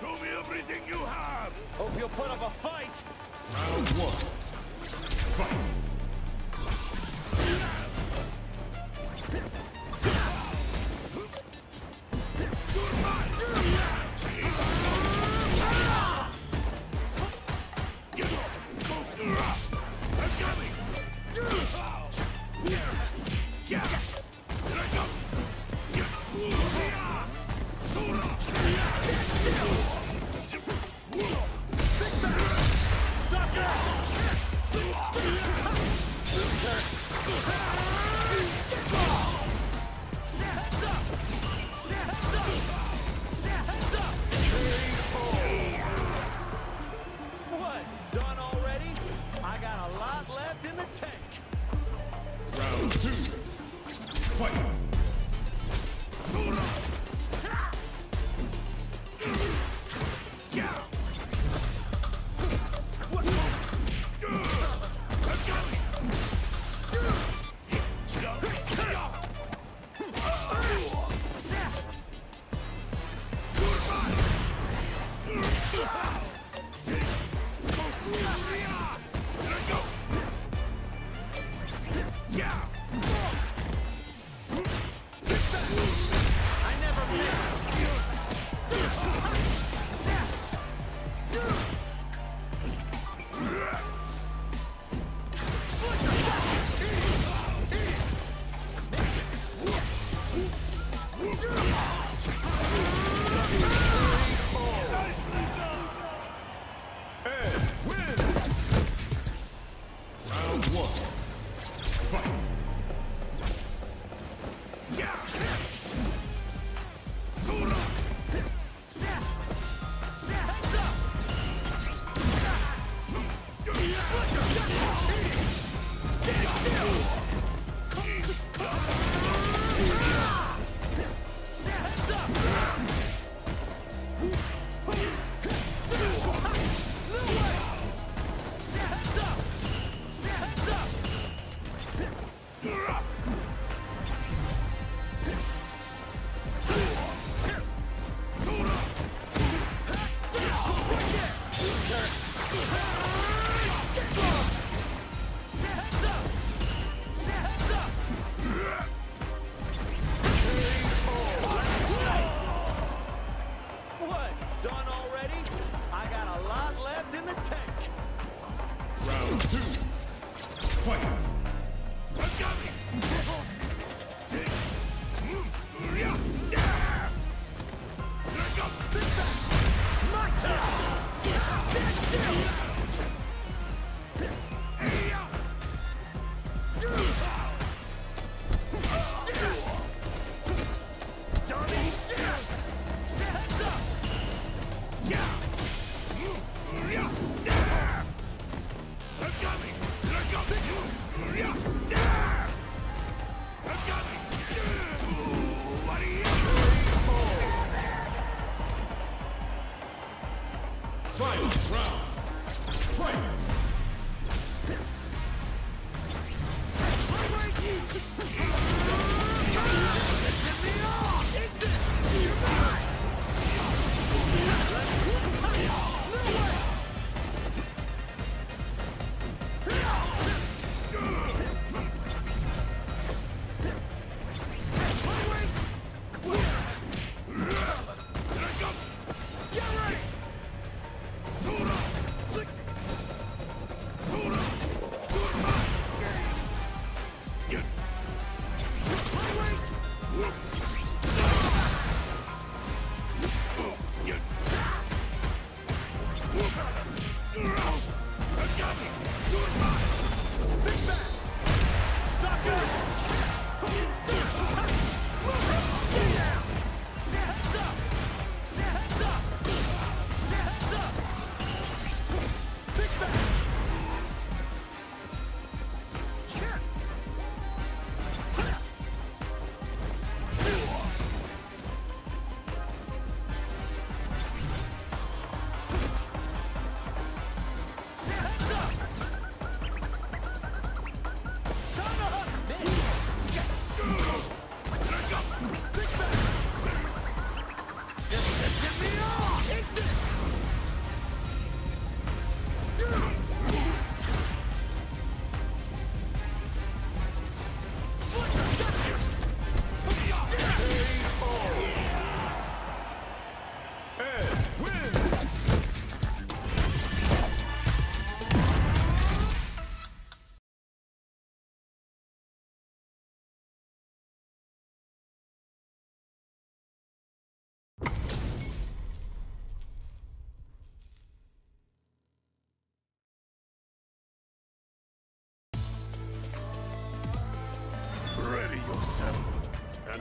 Show me everything you have! Hope you'll put up a fight! Round one. Fight! Fight!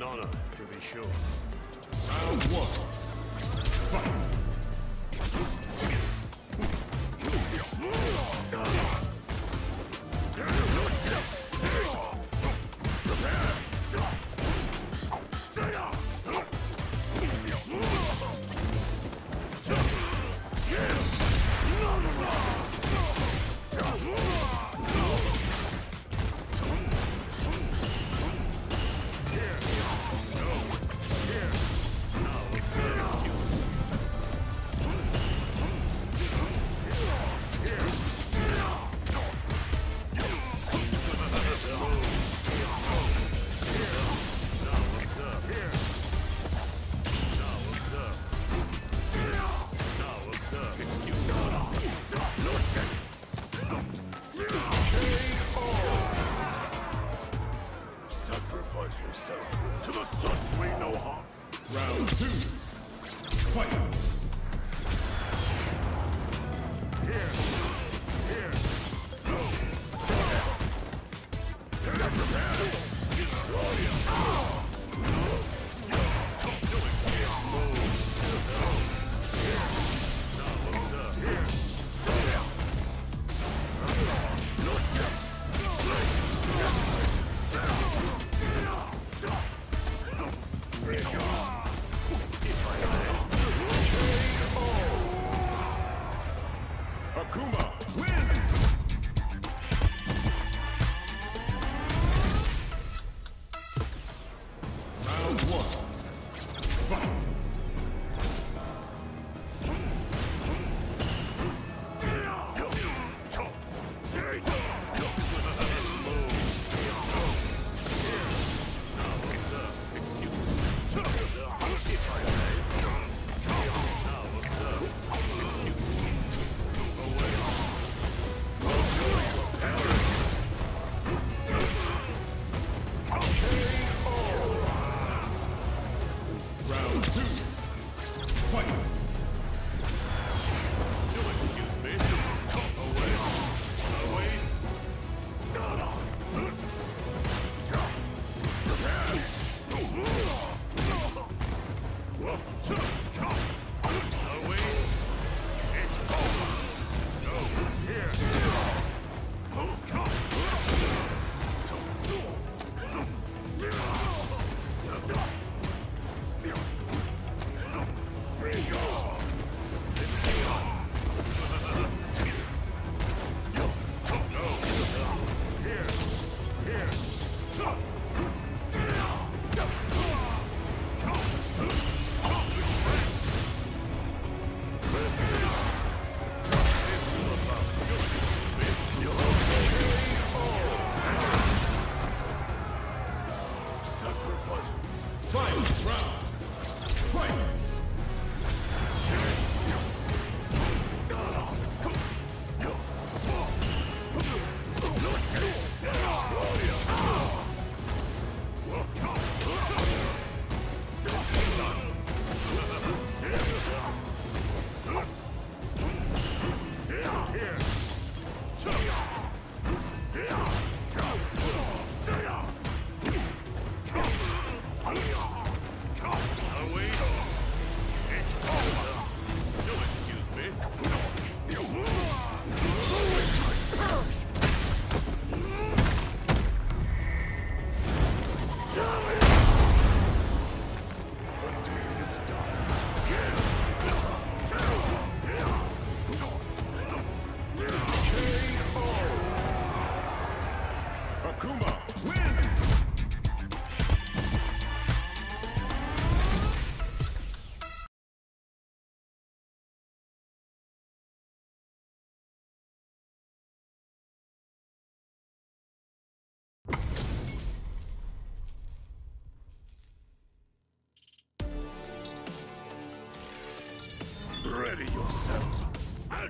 an honor, to be sure. Round one.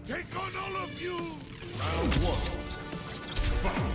Take on all of you. Round one. Fight.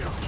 Yeah.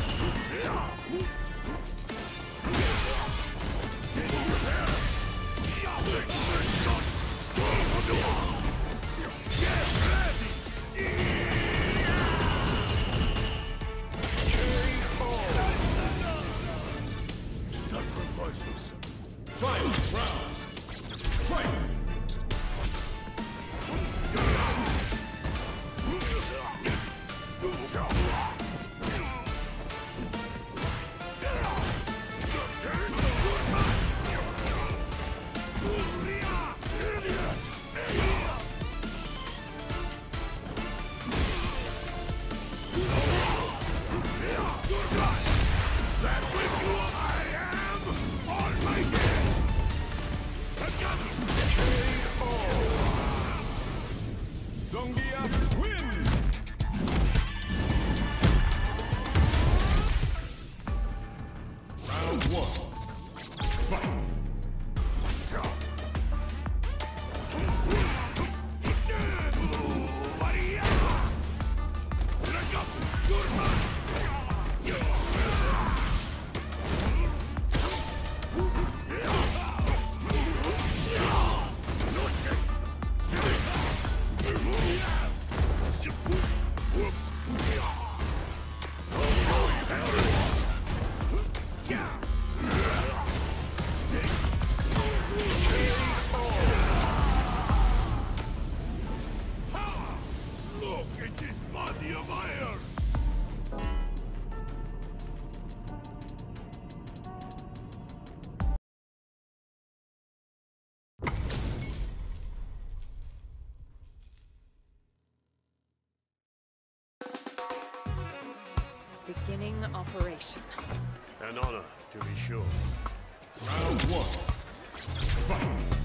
operation. An honor, to be sure. Round one. Fight!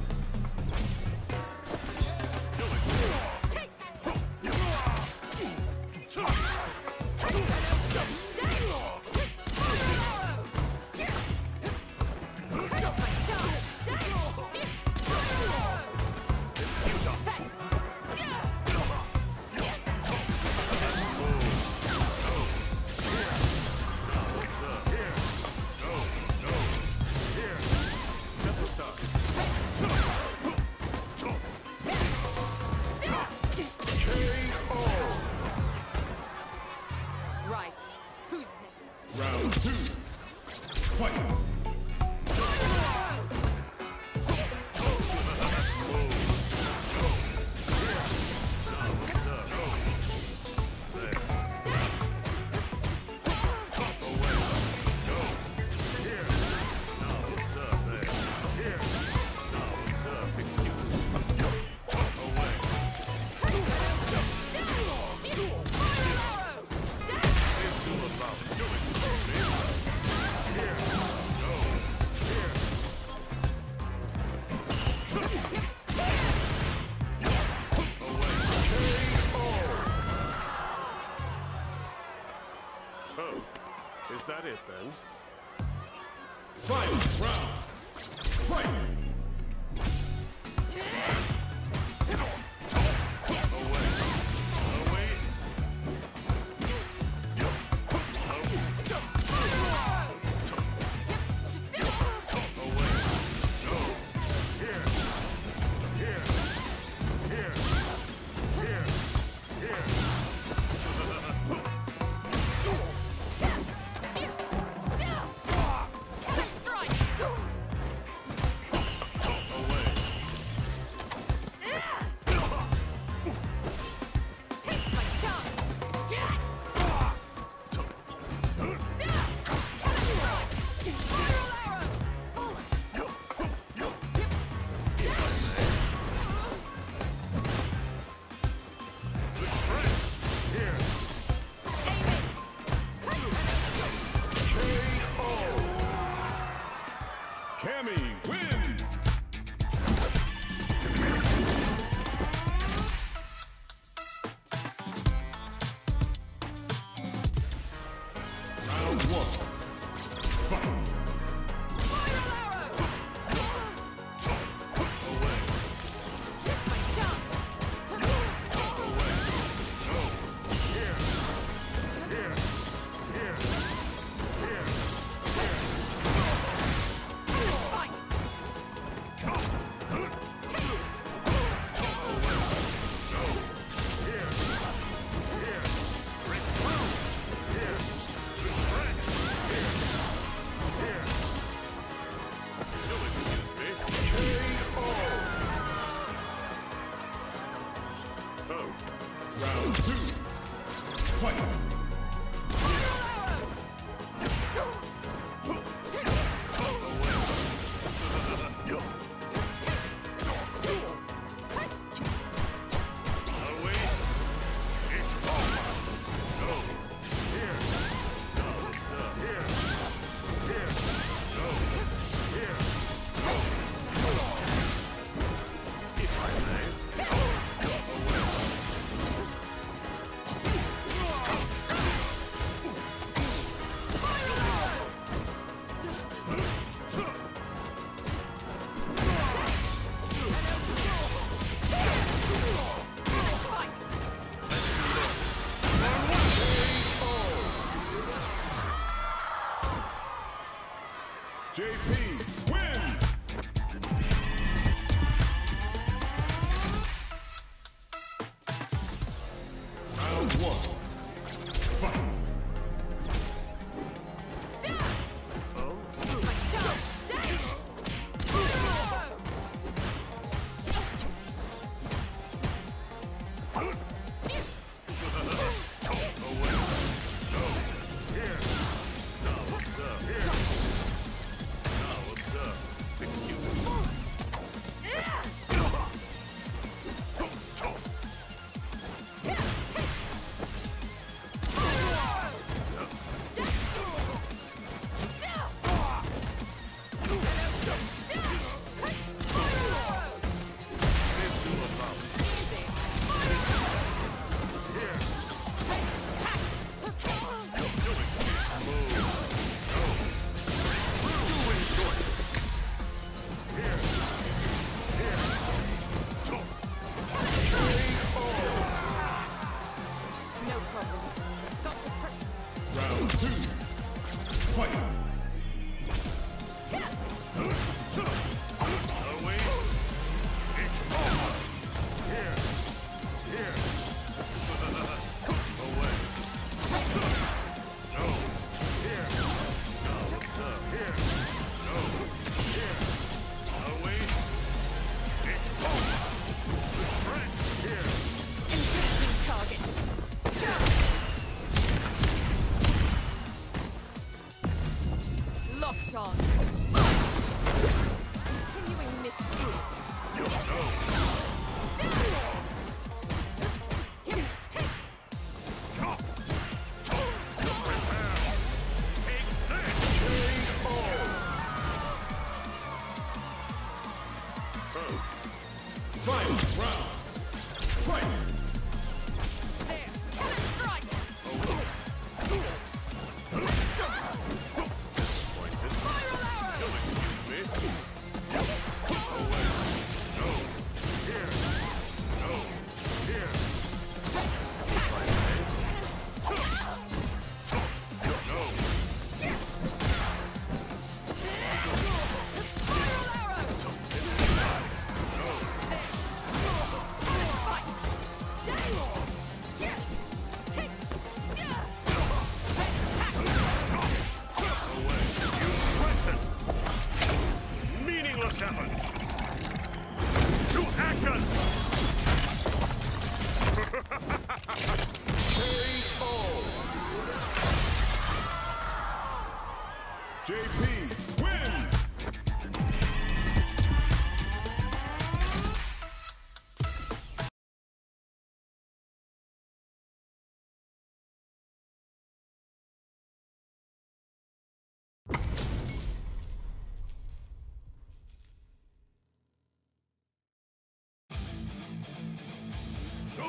Grammy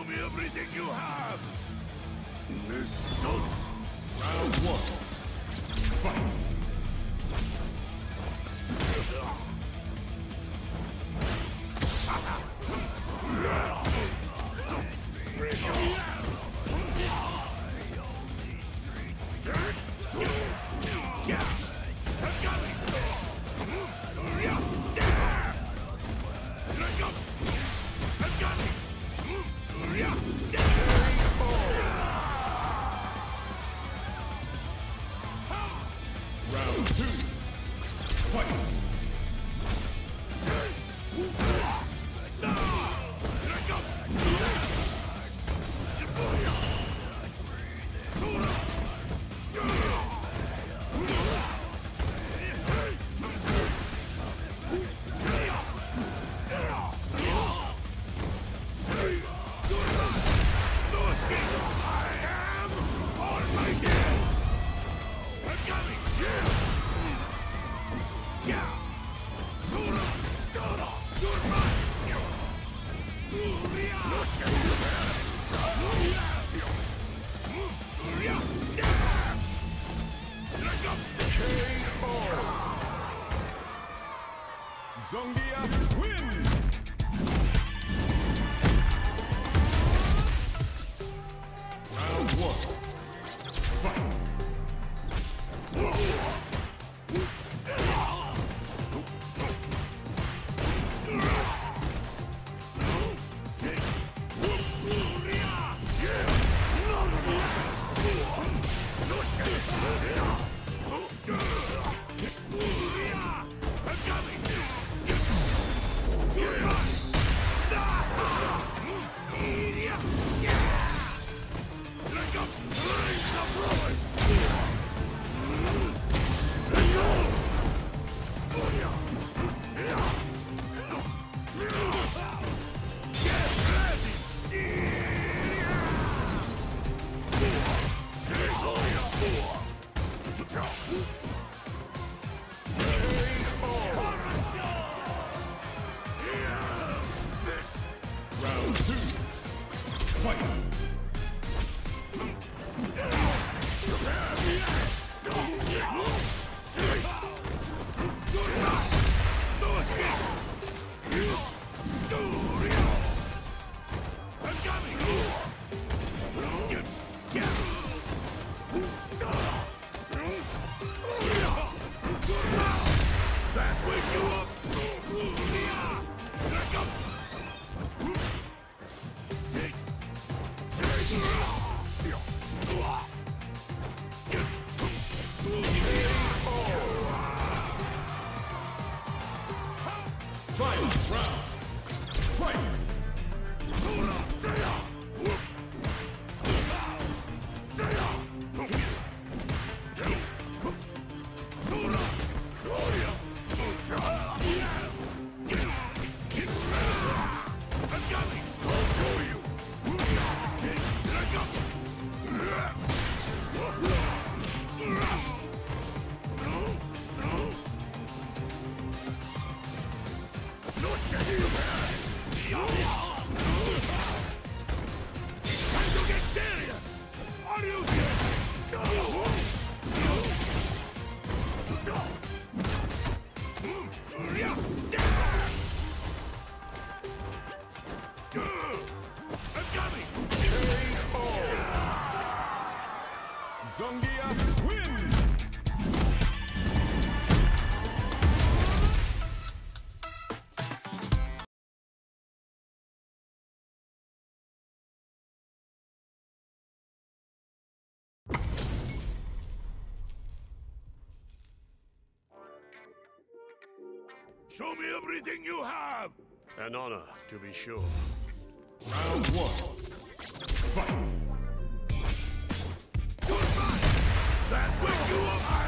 Show me everything you have! Miss Schultz! Round one! Fight! Show me everything you have! An honor, to be sure. Round one. Fight! Goodbye! That will you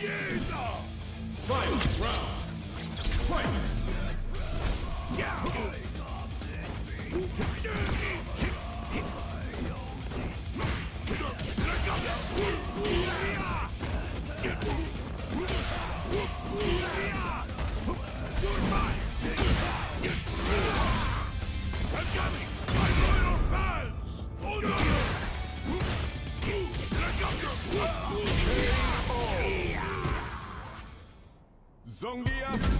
Fight! Song wir.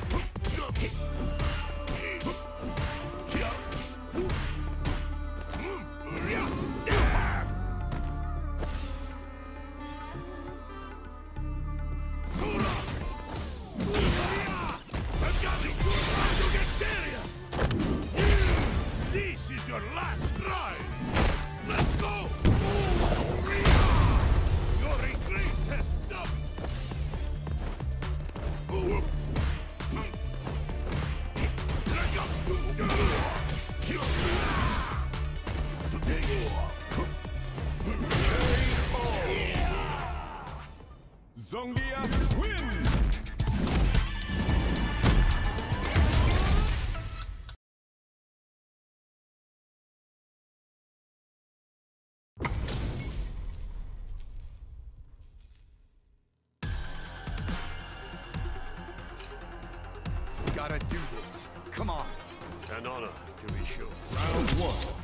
gotta do this. Come on. An honor, to be sure. Round one.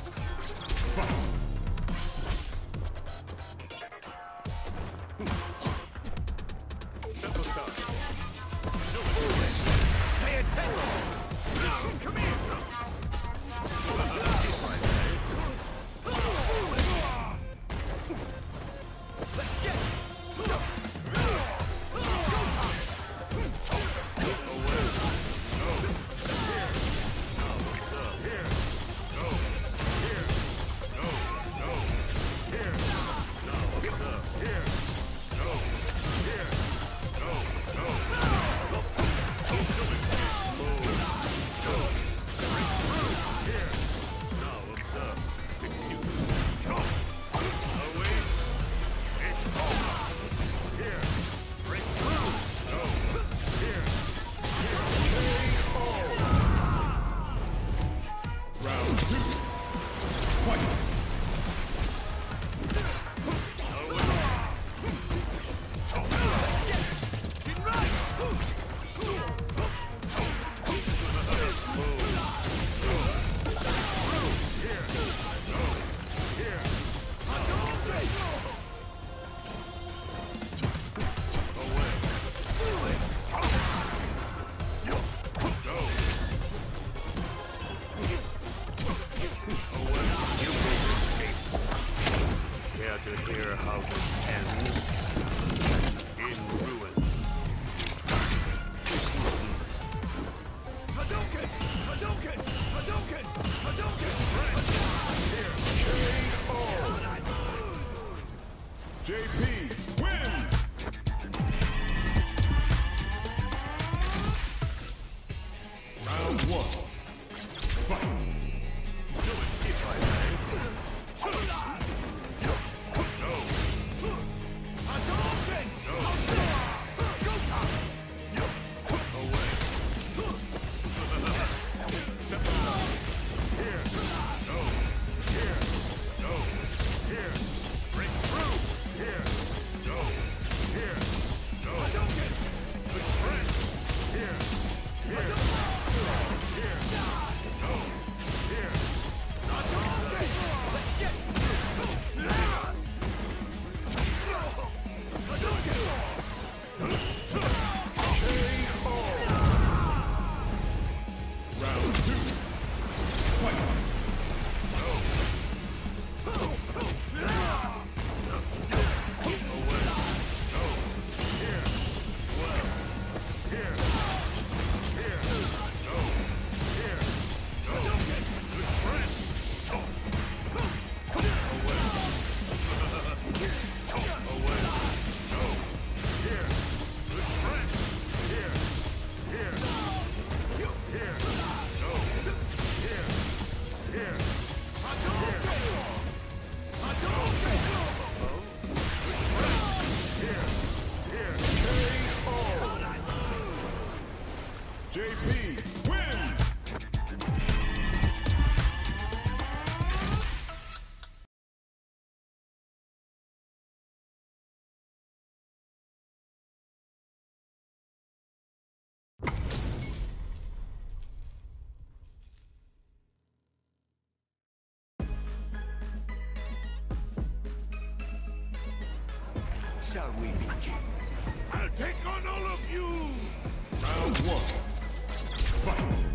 Hear how this ends? In ruin. Shall we begin? I'll take on all of you! Round one. Fight.